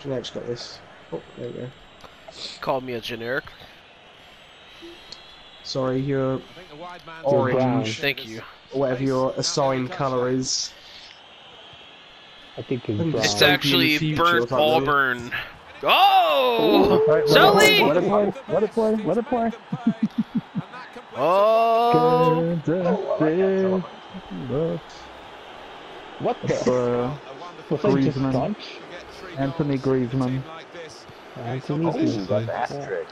Generic's got this. Oh, there we go. Call me a generic. Sorry, your Or brown. orange, Thank you. or whatever your assigned colour is. I think it's It's brown. It's Something in the actually future burnt auburn. Oh! Right, let it Sully! play, Let it play. Let it play. Let it play. Oh! What the? Uh, Was I just Griezmann. Anthony Griezmann. Anthony Oh, Griezmann. that trick.